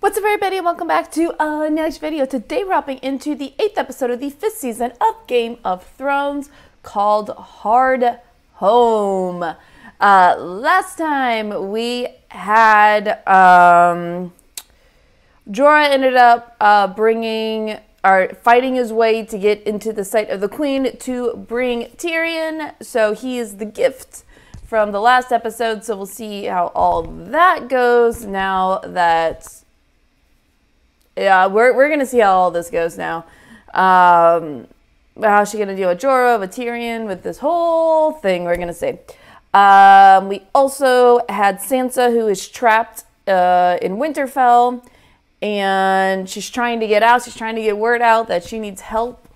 What's up everybody and welcome back to another video. Today we're hopping into the 8th episode of the 5th season of Game of Thrones called Hard Home. Uh, last time we had um, Jorah ended up uh, bringing or fighting his way to get into the sight of the queen to bring Tyrion. So he is the gift from the last episode. So we'll see how all that goes now that yeah, we're, we're gonna see how all this goes now. Um, how's she gonna deal with Jorah, with Tyrion, with this whole thing? We're gonna see. Um, we also had Sansa, who is trapped uh, in Winterfell, and she's trying to get out. She's trying to get word out that she needs help.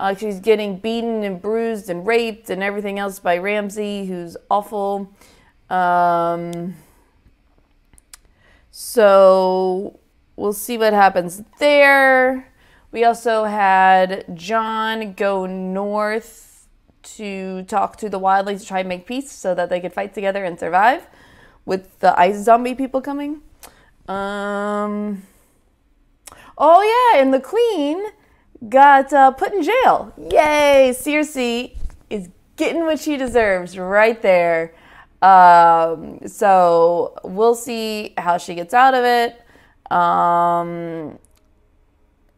Uh, she's getting beaten and bruised and raped and everything else by Ramsay, who's awful. Um, so we'll see what happens there. We also had Jon go north to talk to the wildlings to try and make peace so that they could fight together and survive with the ice zombie people coming. Um, oh, yeah, and the queen got uh, put in jail. Yay! Cersei is getting what she deserves right there. Um, so we'll see how she gets out of it. Um,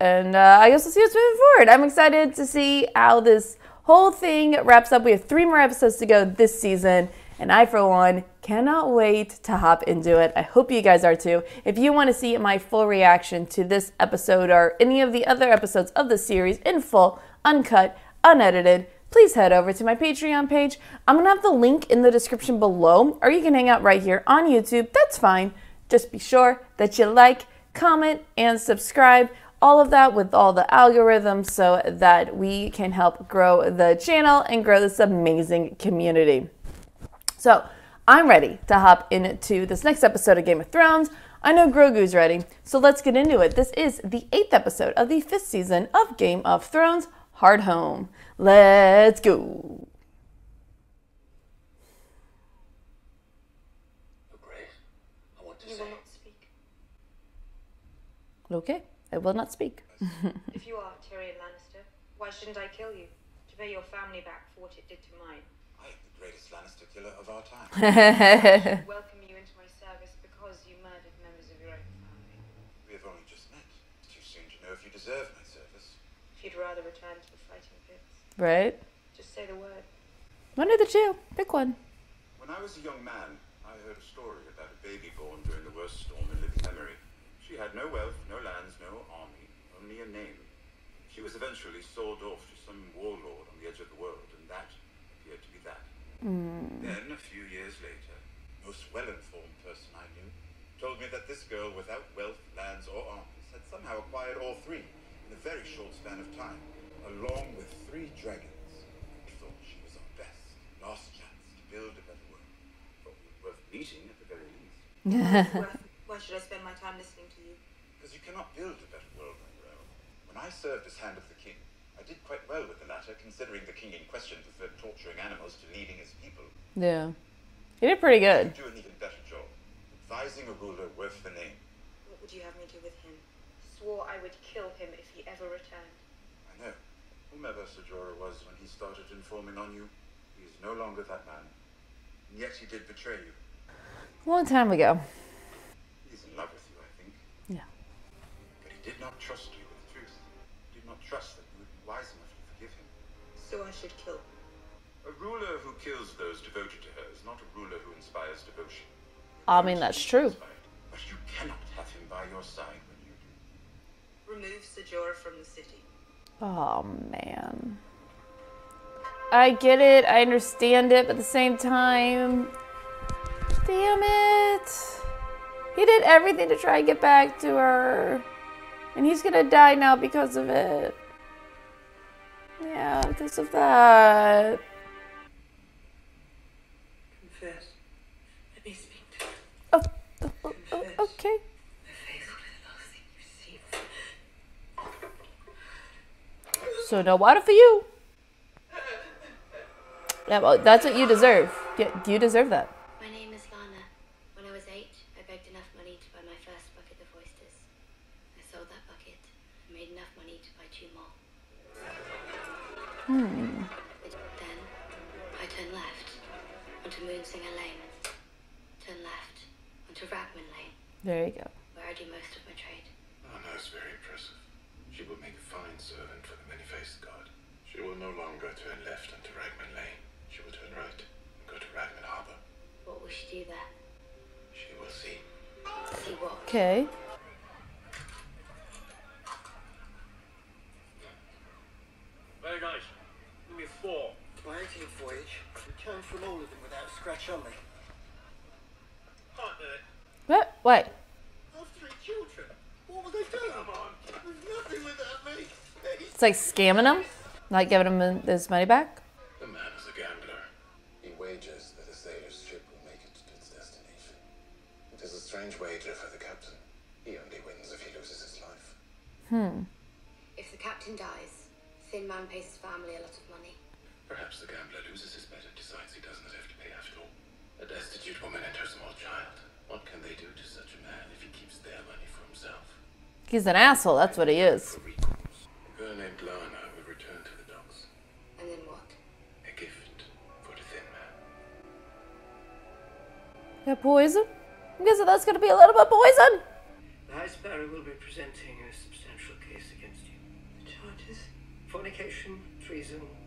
and uh, I guess we'll see what's moving forward. I'm excited to see how this whole thing wraps up. We have three more episodes to go this season, and I, for one, cannot wait to hop into it. I hope you guys are too. If you want to see my full reaction to this episode or any of the other episodes of the series in full, uncut, unedited, please head over to my Patreon page. I'm going to have the link in the description below, or you can hang out right here on YouTube. That's fine. Just be sure that you like, comment, and subscribe. All of that with all the algorithms so that we can help grow the channel and grow this amazing community. So, I'm ready to hop into this next episode of Game of Thrones. I know Grogu's ready, so let's get into it. This is the eighth episode of the fifth season of Game of Thrones Hard Home. Let's go. Okay, eh, I will not speak. if you are Tyrion Lannister, why shouldn't I kill you? To pay your family back for what it did to mine. I am the greatest Lannister killer of our time. I welcome you into my service because you murdered members of your own family. We have only just met. It's too soon to know if you deserve my service. If you'd rather return to the fighting pits. Right. Just say the word. One of the two. Pick one. When I was a young man, I heard a story about a baby born during the worst storm in living memory. She had no wealth, no lands, no army, only a name. She was eventually sold off to some warlord on the edge of the world, and that appeared to be that. Mm. Then, a few years later, the most well-informed person I knew told me that this girl without wealth, lands, or armies had somehow acquired all three in a very short span of time, along with three dragons. I thought she was our best, last chance to build a better world. Thought we were worth meeting at the very least. Why should I spend my time listening to you? Because you cannot build a better world on your own. When I served as Hand of the King, I did quite well with the latter, considering the king in question preferred torturing animals to leading his people. Yeah. You did pretty good. You do an even better job, advising a ruler worth the name. What would you have me do with him? Swore I would kill him if he ever returned. I know. Whomever Ser Jorah was when he started informing on you, he is no longer that man. And yet he did betray you. A long time ago. He's in love with you, I think. Yeah. But he did not trust you with the truth. He did not trust that you would be wise enough to forgive him. So I should kill. A ruler who kills those devoted to her is not a ruler who inspires devotion. I mean, that's true. But you cannot have him by your side when you do. Remove Ser Jorah from the city. Oh, man. I get it. I understand it. But at the same time, damn it. He did everything to try and get back to her. And he's gonna die now because of it. Yeah, because of that. Confess. Let me speak to Oh, oh, oh, oh, okay. So no water for you. Yeah, well, that's what you deserve. You deserve that. My name is Lanna. When I was eight, I begged enough money to buy my first bucket of oysters. Hmm. Then I turn left onto Moonsinger Lane. Turn left onto Ragman Lane, There you go. where I do most of my trade. Oh, no, it's very impressive. She will make a fine servant for the many-faced god. She will no longer turn left onto Ragman Lane. She will turn right and go to Ragman Harbor. What will she do there? She will see. See what? Okay. Very nice. Give me four. My 18th voyage, returned from all of them without a scratch on me. Can't. What? Wait. Three children. What will they do? Come on. There's nothing without me. It's like scamming them? not giving them his money back. The man is a gambler. He wagers that a sailor's ship will make it to its destination. It is a strange wager for the captain. He only wins if he loses his life. Hmm. If the captain dies, Thin Man pays his family a lot of money. Perhaps the gambler loses his bet and decides he doesn't have to pay after all. A destitute woman and her small child. What can they do to such a man if he keeps their money for himself? He's an asshole. That's what he is. For. A girl named Lanna will return to the docks. And then what? A gift for the thin man. Yeah, poison. I'm guessing that's gonna be a little bit poison. The High Sparrow will be presenting a substantial case against you. The charges? Fornication, treason, incest,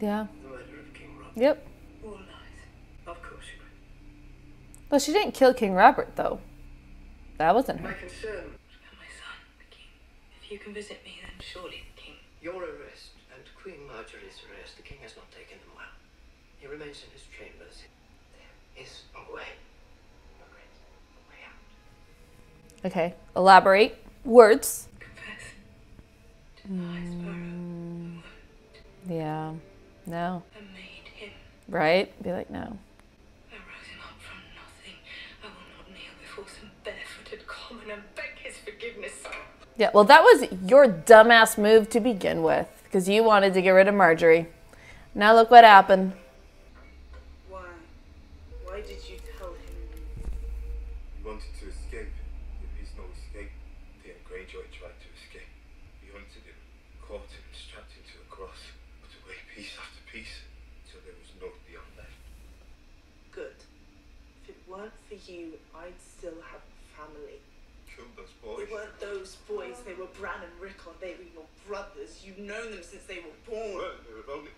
Yeah. the murder of King Robert. Yep. All lies. Of course you would. Well, she didn't kill King Robert though. That wasn't her. My her. concern, And my son, the king. If you can visit me, then surely the king. your arrest and Queen Margaery's arrest, the king has not taken them well. He remains in his chambers. There is a way. A way out. Okay. Elaborate. Words. Confess to the high Yeah. No. and made him. Right? Be like, no. I rose him up from nothing. I will not kneel before some barefooted common and beg his forgiveness. Yeah, well, that was your dumbass move to begin with, because you wanted to get rid of Margaery. Now look what happened. Why? Why did you tell him? He wanted to escape. There is no escape. Theon Greyjoy tried to escape. He hunted him, caught him, and strapped him to a cross. Put away piece after piece, till there was naught beyond left. Good. If it weren't for you, I'd still have a family. Killed those They boys. weren't those boys, they were Bran and Rickon. They were your brothers. You've known them since they were born. Well, they were only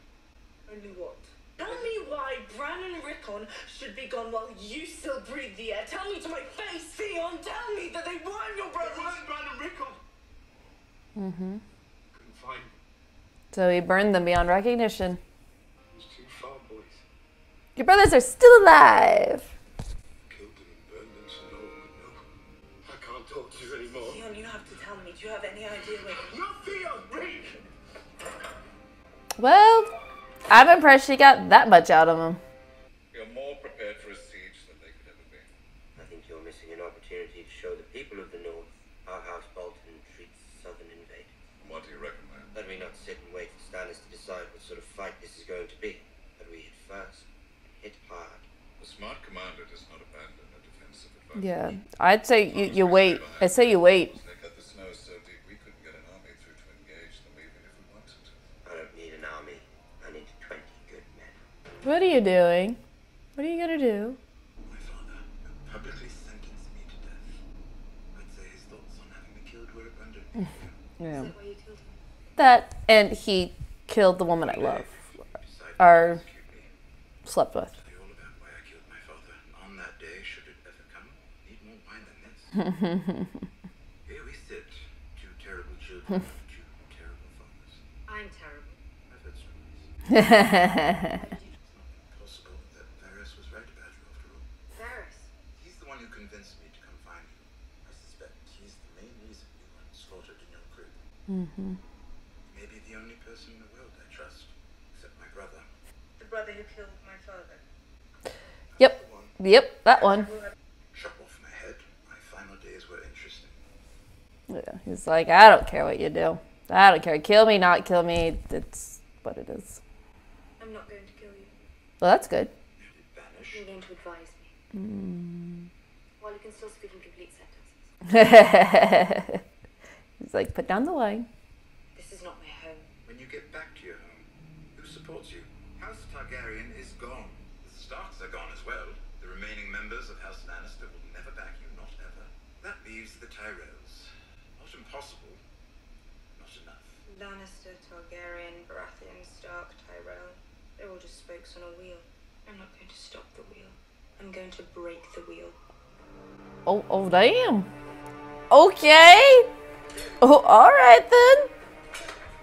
Only what? Tell me why Bran and Rickon should be gone while you still breathe the air. Tell me to my face, Theon. Tell me that they weren't your brothers. Bran and Rickon. Mm-hmm. Couldn't find them. So he burned them beyond recognition. It was too far, boys. Your brothers are still alive. Killed them and burned them so no one would know. I can't talk to you anymore. Theon, you have to tell me. Do you have any idea where? No, Theon, read! Well, I'm impressed she got that much out of him. We are more prepared for a siege than they could ever be. I think you're missing an opportunity to show the people of the North how House Bolton treats Southern invaders. What do you recommend? Let me not sit and wait for Stannis to decide what sort of fight this is going to be. But we hit first, hit hard. A smart commander does not abandon a defensive advantage. Yeah, I'd say you, you wait. I'd say you wait. What are you doing? What are you gonna do? My father publicly sentenced me to death. I'd say his thoughts on having me killed were abundant. Mm. Yeah. Why you killed him? That and he killed the woman I love, Decided or to execute me. slept with. Tell you all about why I killed my father. On that day, should it ever come, need more wine than this. Here we sit, two terrible children two terrible fathers. I'm terrible. I've heard stories. Possible that Varys was right about you after all. Varys. He's the one who convinced me to come find you. I suspect he's the main reason you weren't slaughtered in your crib. Mm-hmm. Maybe the only person in the world I trust, except my brother. The brother who killed my father. Yep. Yep, that one. Chop off my head. My final days were interesting. Yeah, he's like, I don't care what you do. I don't care. Kill me, not kill me. It's what it is. I'm not going to kill you. Well, that's good. Did it vanish? You're going to advise me. While you can still speak in complete sentences. he's like, put down the wine. This is not my home. When you get back to your home, who supports you? House Targaryen is gone. The Starks are gone as well. The remaining members of House Lannister will never back you, not ever. That leaves the Tyrells. Not impossible, not enough. Lannister, Targaryen, Baratheon, Stark, Tyrell. They're all just spokes on a wheel. I'm not going to stop the wheel. I'm going to break the wheel. Oh, oh, damn. Okay. Oh, all right then.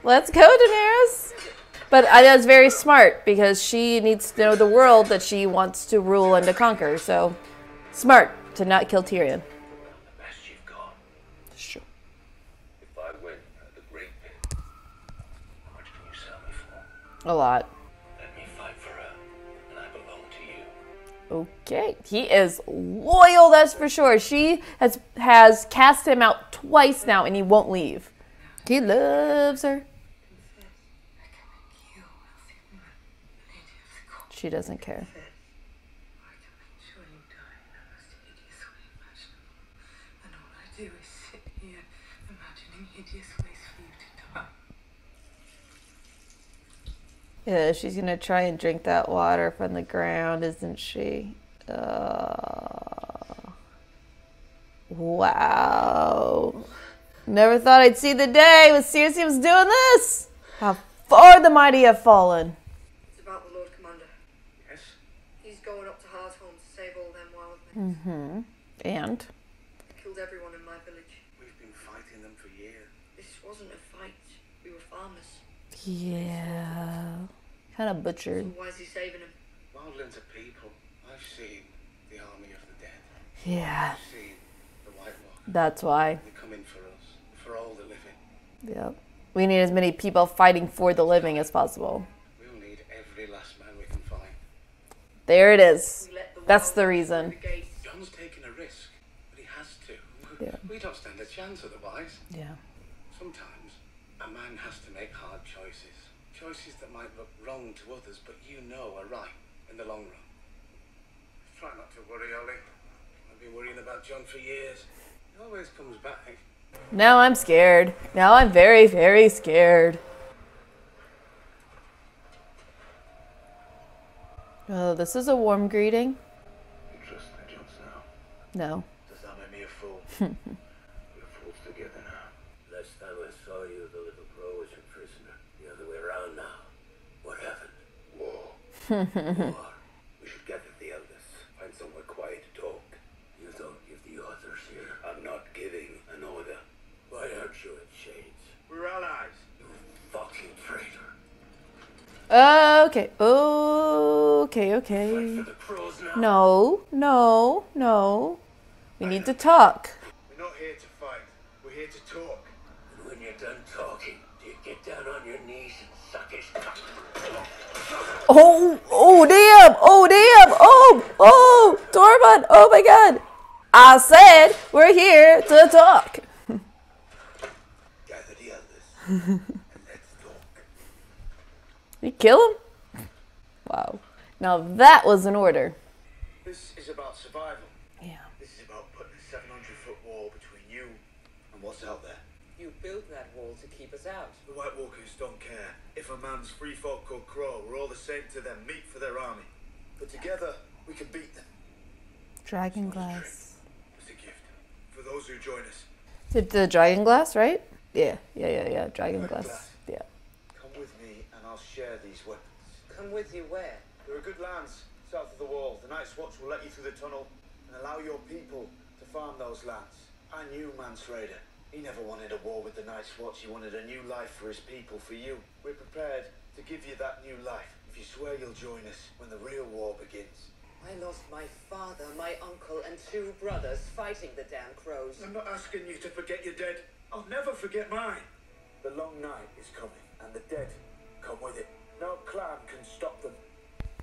Let's go, Daenerys. But I that's very smart because she needs to know the world that she wants to rule and to conquer. So, smart to not kill Tyrion. The best you've got. Sure. Win at Pit, how much can you sell me for? A lot. Okay, he is loyal. That's for sure. She has has cast him out twice now, and he won't leave. He loves her. She doesn't care. I can make sure you die in the most hideous way imaginable. And all I do is sit here imagining hideous ways for you to die. Yeah, she's gonna try and drink that water from the ground, isn't she? Uh, wow. Never thought I'd see the day when Cersei was doing this. How far the mighty have fallen. It's about the Lord Commander. Yes? He's going up to Hardhome to save all them wild men. Mm-hmm. And They killed everyone in my village. We've been fighting them for years. This wasn't a fight. We were farmers. Yeah, kind of So butchered. why is he saving them? Wildlings are people. I've seen the army of the dead. Yeah, I've seen the White Walkers. that's why. They come in for us, for all the living. Yep. We need as many people fighting for the living as possible. We'll need every last man we can find. There it is. The That's the reason. the. Jon's taking a risk, but he has to. Yeah. We don't stand a chance otherwise. Yeah. Sometimes a man has to make hard choices. Choices that might look wrong to others, but you know are right in the long run. Try not to worry, Olly. I've been worrying about Jon for years. He always comes back. Now I'm scared. Now I'm very, very scared. Oh, this is a warm greeting. You trust me, Jon Snow? No. Does that make me a fool? We're fools together now. Last time I saw you, the little girl was your prisoner. The other way around now. What happened? War. War. We should gather the elders. Find somewhere quiet to talk. You don't give the orders here. I'm not giving an order. Why aren't you in chains? We're allies. You fucking traitor. Uh, okay. Okay, okay. For the crows now. No, no, no. We need to talk. We're not here to fight. We're here to talk. And when you're done talking, do you get down on your knees and suck his cock? Oh, oh, damn. Oh, damn. Oh, oh, Tormund. Oh, my God. I said we're here to talk. Gather the elders. and let's talk. You kill him? Wow. Now that was an order. This is about survival. Yeah. This is about putting a 700 foot wall between you and what's out there. You built that wall to keep us out. The White Walkers don't care. If a man's free folk or crow, we're all the same to them, meat for their army. But together, we can beat them. Dragon glass. It's a gift for those who join us. The, the dragon glass, right? Yeah, yeah, yeah, yeah. Dragon glass. Yeah. Come with me and I'll share these weapons. Come with you where? There are good lands south of the wall. The Night's Watch will let you through the tunnel and allow your people to farm those lands. I knew Mance Rayder. He never wanted a war with the Night's Watch. He wanted a new life for his people, for you. We're prepared to give you that new life if you swear you'll join us when the real war begins. I lost my father, my uncle, and two brothers fighting the damn crows. I'm not asking you to forget your dead. I'll never forget mine. The long night is coming, and the dead come with it. No clan can stop them.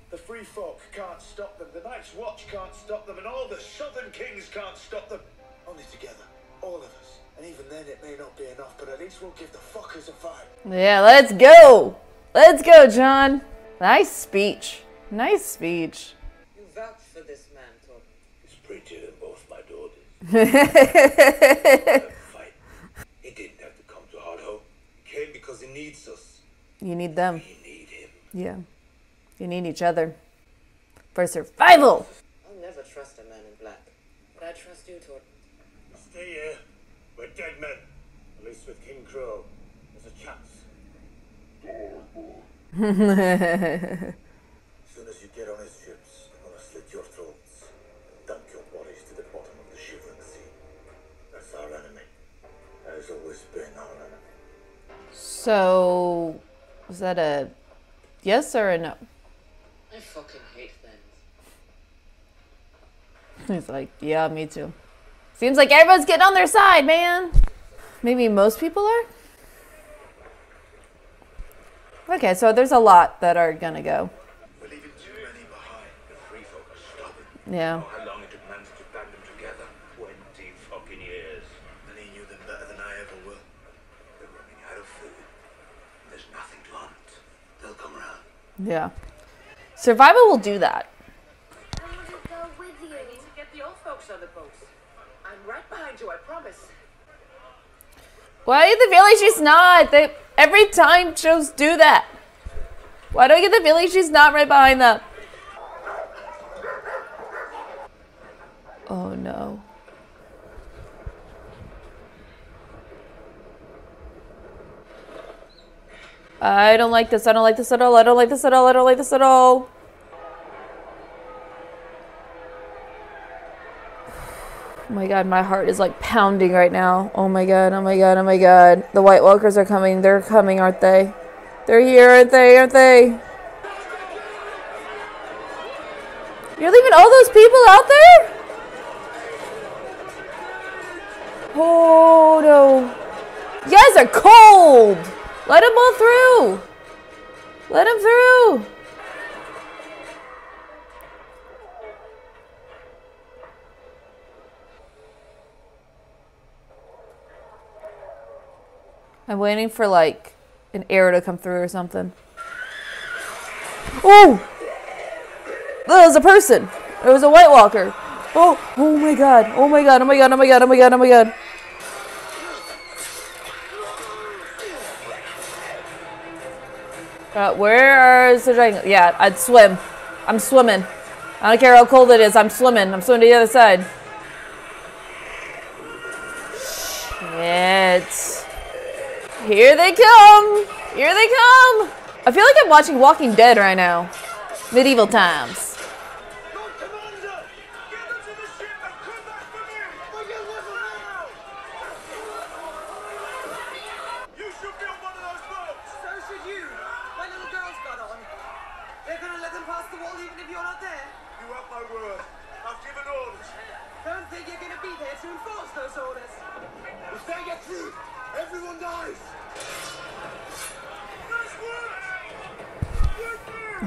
The free folk can't stop them. The Night's Watch can't stop them, and all the Southern Kings can't stop them. Only together, all of us. And even then, it may not be enough, but at least we'll give the fuckers a fight. Yeah, let's go. Let's go, Jon. Nice speech. Nice speech. You vouch for this man, Tormund. He's prettier than both my daughters. Fight. He didn't have to come to Hardhome. He came because he needs us. You need them. We need him. Yeah. You need each other for survival. I'll never trust a man in black, but I trust you, Tormund. Stay here. We're dead men. At least with King Crow, there's a chance. As soon as you get on his ships, I'm gonna slit your throats. and Dump your bodies to the bottom of the Shivering Sea. That's our enemy. Has always been our enemy. So, was that a yes or a no? I fucking hate Thanos. He's like, yeah, me too. Seems like everyone's getting on their side, man. Maybe most people are. Okay, so there's a lot that are gonna go. We're leaving too many behind. The free folk are stubborn. Yeah. Know how long it took Mance to band them together? Twenty fucking years. And he knew them better than I ever will. They're running out of food. There's nothing to hunt. They'll come around. Yeah. Survival will do that. Right behind you, I promise. Why the feeling she's not? They every time shows do that. Why do I get the feeling she's not right behind them? Oh no. I don't like this. I don't like this at all. I don't like this at all. I don't like this at all. Oh my god, my heart is like pounding right now. Oh my god, oh my god, oh my god. The White Walkers are coming. They're coming, aren't they? They're here, aren't they? Aren't they? You're leaving all those people out there? Oh no. You guys are cold. Let them all through. Let them through. I'm waiting for like an arrow to come through or something. Oh! That was a person. It was a White Walker. Oh! Oh my god! Oh my god! Oh my god! Oh my god! Oh my god! Oh my god! Uh, where is the dragon? Yeah, I'd swim. I'm swimming. I don't care how cold it is. I'm swimming. I'm swimming to the other side. Shit. Here they come! Here they come! I feel like I'm watching Walking Dead right now. Medieval times.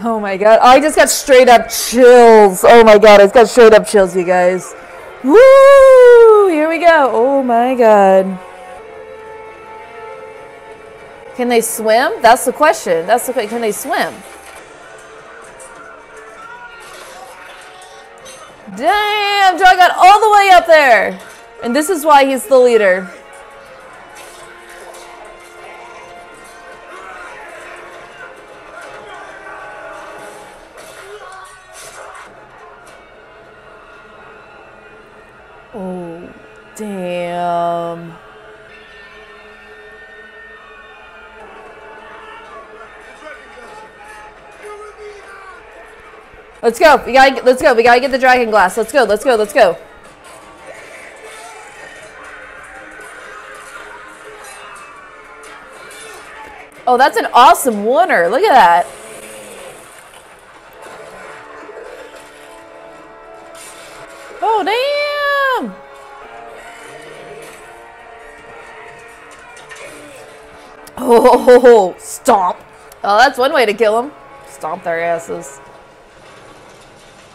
Oh my god. I just got straight up chills. Oh my god. I just got straight up chills, you guys. Woo! Here we go. Oh my god. Can they swim? That's the question. That's the question. Can they swim? Damn, Joe got all the way up there. And this is why he's the leader. Oh, damn. Let's go. We gotta let's go. We gotta get the dragon glass. Let's go. Let's go. Let's go. Oh, that's an awesome winner. Look at that. Oh, stomp. Oh, that's one way to kill them. Stomp their asses.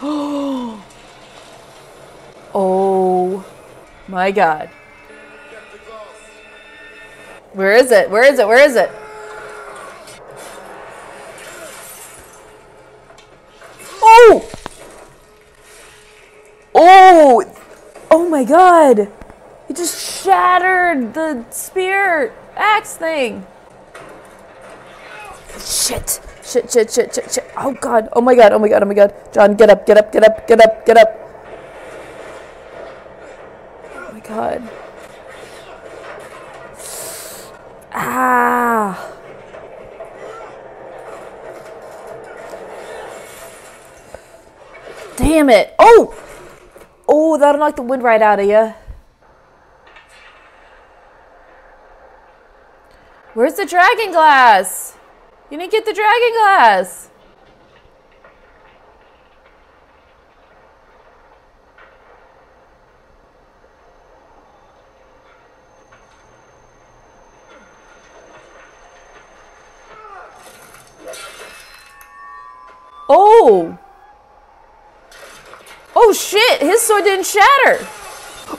oh oh my god. Where is it? Where is it? Where is it? Oh! Oh! Oh my god! It just shattered the spear axe thing. Shit. Shit, shit, shit, shit, shit. Oh god. Oh my god. Oh my god. Oh my god. Jon, get up, get up, get up, get up, get up. Oh my god. Ah. Damn it. Oh! Oh, that'll knock the wind right out of you. Where's the dragon glass? You didn't get the dragon glass. Oh! Oh shit! His sword didn't shatter!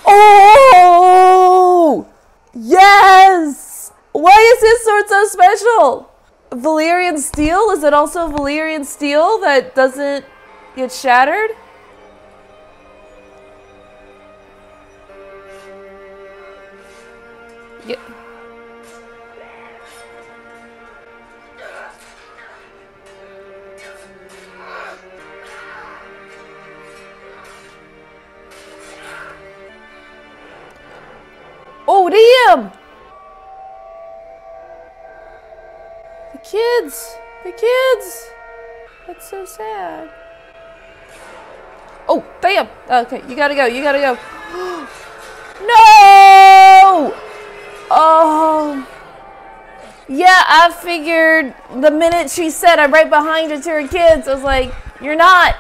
Oh! Yes! Why is his sword so special? Valyrian steel? Is it also Valyrian steel that doesn't get shattered? Yeah. Oh, damn! Kids! The kids! That's so sad. Oh, bam! Okay, you gotta go, you gotta go. no! Oh. Yeah, I figured the minute she said I'm right behind you to her kids, I was like, you're not.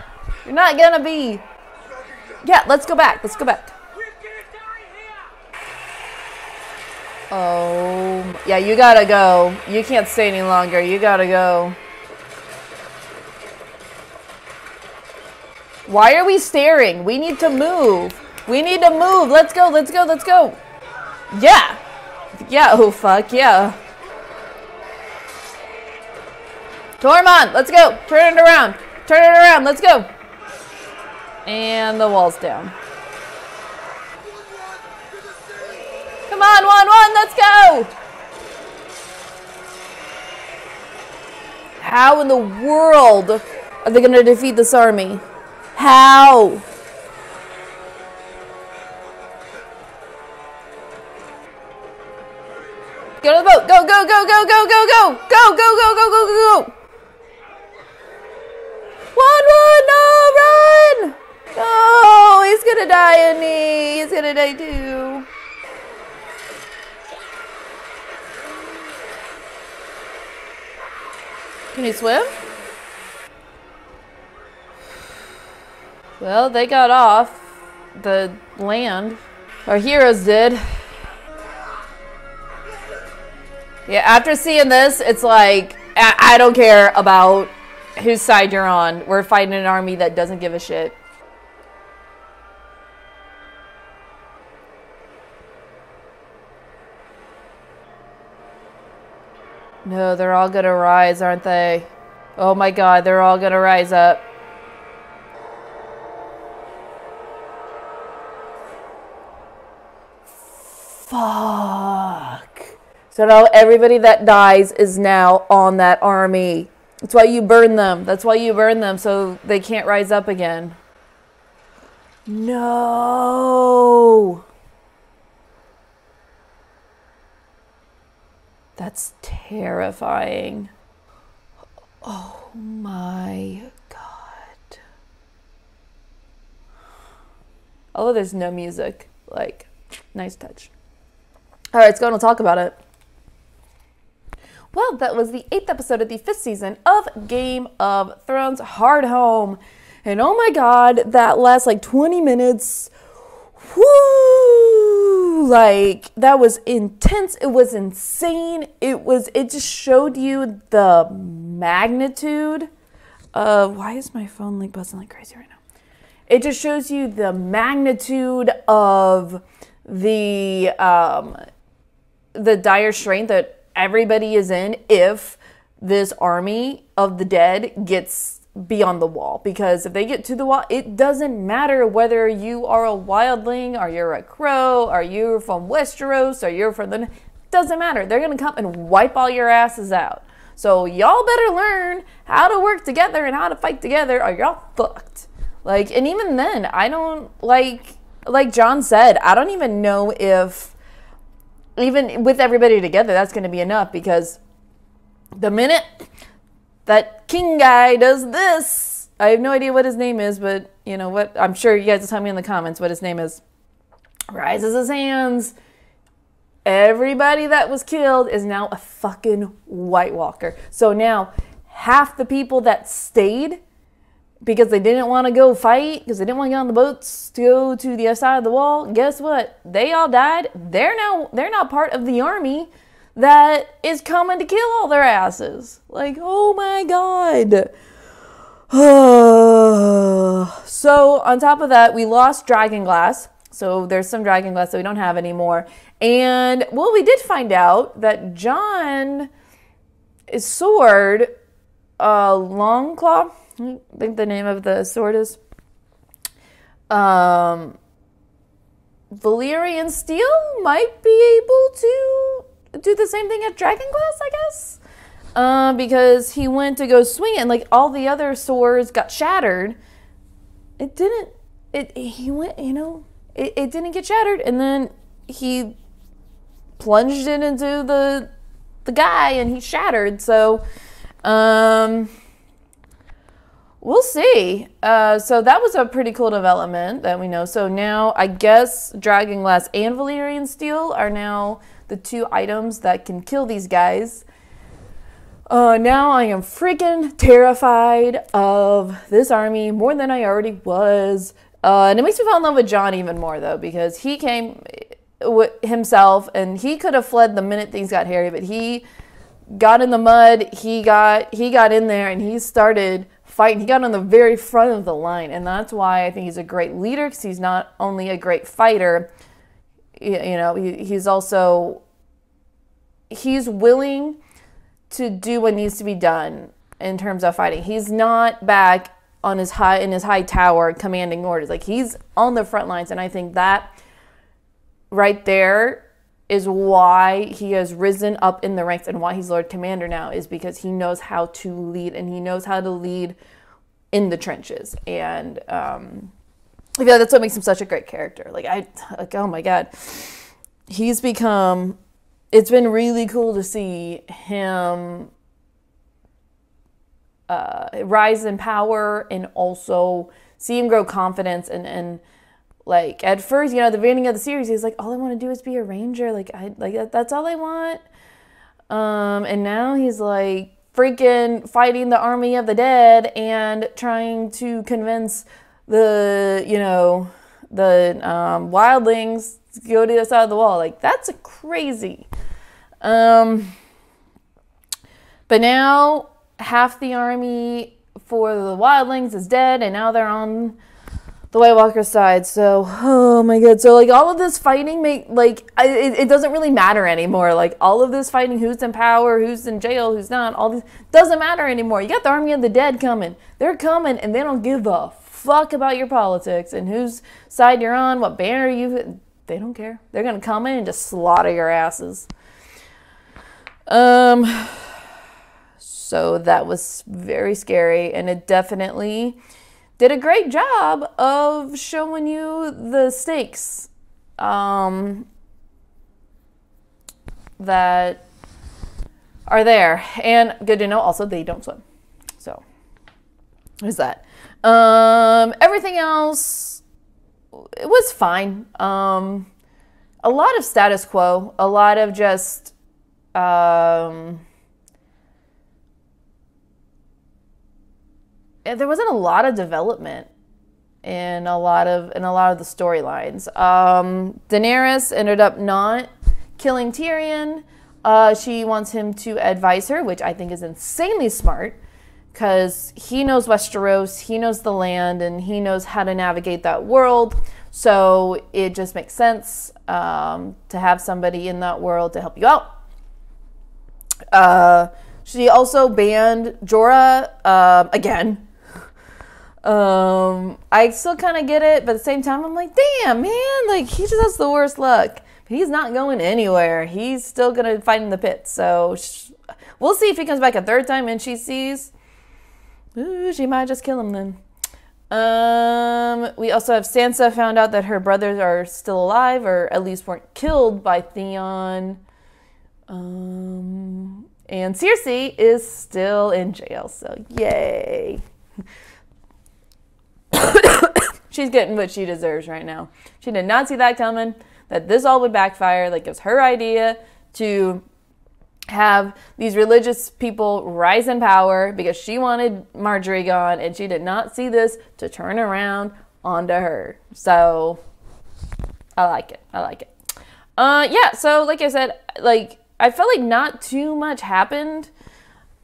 You're not gonna be. Yeah, let's go back. Let's go back. Oh, yeah, you gotta go. You can't stay any longer. You gotta go. Why are we staring? We need to move. We need to move. Let's go, let's go, let's go. Yeah. Yeah, oh fuck, yeah. Tormund, let's go. Turn it around. Turn it around. Let's go. And the wall's down. Come on, one, one, let's go! How in the world are they gonna defeat this army? How? Go to the boat! Go, go, go, go, go, go, go! Go, go, go, go, go, go, go! One, one, no, run! No, he's gonna die, isn't he? He's gonna die too. Can he swim? Well, they got off the land. Our heroes did. Yeah, after seeing this, it's like, I, I don't care about whose side you're on. We're fighting an army that doesn't give a shit. No, they're all gonna rise, aren't they? Oh my god, they're all gonna rise up. Fuck. So now everybody that dies is now on that army. That's why you burn them. That's why you burn them so they can't rise up again. No. That's terrifying. Oh my god. Although there's no music, like, nice touch. All right, let's go and we'll talk about it. Well, that was the eighth episode of the fifth season of Game of Thrones Hard Home. And oh my god, that last like 20 minutes. Whoo! Like, that was intense. It was insane. It was, it just showed you the magnitude of. Why is my phone like buzzing like crazy right now? It just shows you the magnitude of the um, the dire strain that everybody is in if this army of the dead gets beyond the wall because if they get to the wall it doesn't matter whether you are a wildling or you're a crow or you're from westeros or you're from the doesn't matter they're to come and wipe all your asses out So y'all better learn how to work together and how to fight together or y'all fucked. Like, and even then, I don't like, like Jon said, I don't even know if even with everybody together, that's to be enough because the minute that king guy does this, I have no idea what his name is, but you know what? I'm sure you guys will tell me in the comments what his name is. Rises his hands. Everybody that was killed is now a fucking White Walker. So now half the people that stayed because they didn't want to go fight, because they didn't want to get on the boats to go to the other side of the wall, guess what? They all died. They're now they're not part of the army that is coming to kill all their asses. Like, oh my god. so on top of that, we lost Dragon Glass. So there's some Dragon Glass that we don't have anymore. And well, we did find out that Jon is sword, uh, Longclaw. I think the name of the sword is um, Valyrian Steel might be able to do the same thing at Dragon Glass, I guess. Uh, because he went to go swing it, and like all the other swords got shattered. It didn't. It he went, you know, it, it didn't get shattered, and then he plunged it into the the guy, and he shattered. So, um, we'll see. Uh, so that was a pretty cool development that we know. So now I guess Dragon Glass and Valyrian Steel are now the two items that can kill these guys. Uh, now I am freaking terrified of this army more than I already was. Uh, and it makes me fall in love with Jon even more though because he came with himself and he could have fled the minute things got hairy, but he got in the mud. He got he got in there and he started fighting. He got on the very front of the line, and that's why I think he's a great leader because he's not only a great fighter. You know, he, he's also he's willing to do what needs to be done in terms of fighting. He's not back on his high in his high tower commanding orders. Like he's on the front lines and I think that right there is why he has risen up in the ranks and why he's Lord Commander now is because he knows how to lead and he knows how to lead in the trenches. And um I feel like that's what makes him such a great character. Like I like oh my god. He's become it's been really cool to see him uh, rise in power and also see him grow confidence and and like at first you know at the beginning of the series he's like all i want to do is be a ranger like i like that, that's all i want um and now he's like freaking fighting the army of the dead and trying to convince the you know the um, wildlings go to the side of the wall like that's a crazy um, but now half the army for the wildlings is dead, and now they're on the White Walker side. So, oh my god. So, like, all of this fighting, make like, it, it doesn't really matter anymore. Like, all of this fighting, who's in power, who's in jail, who's not, all this doesn't matter anymore. You got the army of the dead coming. They're coming, and they don't give a fuck about your politics and whose side you're on, what banner you. They don't care. They're gonna come in and just slaughter your asses. Um, so that was very scary, and it definitely did a great job of showing you the stakes um, that are there. And good to know also they don't swim. So there's that. Um, everything else it was fine. Um, a lot of status quo, a lot of just um, there wasn't a lot of development in a lot of in a lot of the storylines. Um, Daenerys ended up not killing Tyrion. Uh, she wants him to advise her, which I think is insanely smart because he knows Westeros, he knows the land, and he knows how to navigate that world. So it just makes sense um, to have somebody in that world to help you out. Uh, she also banned Jorah uh, again. Um, I still kind of get it, but at the same time, I'm like, damn, man, like he just has the worst luck. He's not going anywhere. He's still gonna fight in the pit. So we'll see if he comes back a third time and she sees. Ooh, she might just kill him then. Um, we also have Sansa found out that her brothers are still alive, or at least weren't killed by Theon. Um, and Cersei is still in jail, so yay. She's getting what she deserves right now. She did not see that coming, that this all would backfire. It was her idea to have these religious people rise in power because she wanted Margaery gone and she did not see this to turn around onto her. So I like it. I like it. Uh yeah, so like I said, like I felt like not too much happened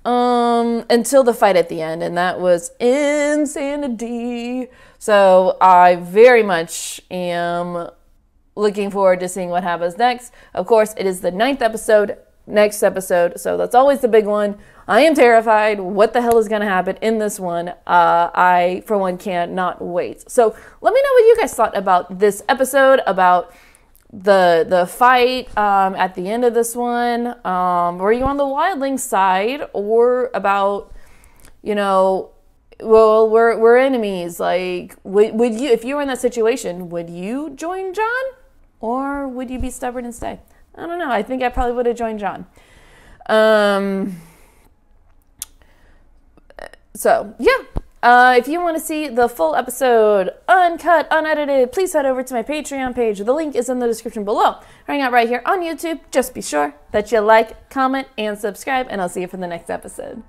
um until the fight at the end and that was insanity. So I very much am looking forward to seeing what happens next. Of course, it is the ninth episode next episode. So that's always the big one. I am terrified. What the hell is going to happen in this one? Uh, I, for one, can't not wait. So let me know what you guys thought about this episode, about the the fight um, at the end of this one. Um, were you on the wildling side or about, you know, well, we're, we're enemies. Like, would, would you, if you were in that situation, would you join Jon Or would you be stubborn and stay? I don't know. I think I probably would have joined Jon. Um, so, yeah. Uh, if you want to see the full episode, uncut, unedited, please head over to my Patreon page. The link is in the description below. Hang out right here on YouTube. Just be sure that you like, comment, and subscribe, and I'll see you for the next episode.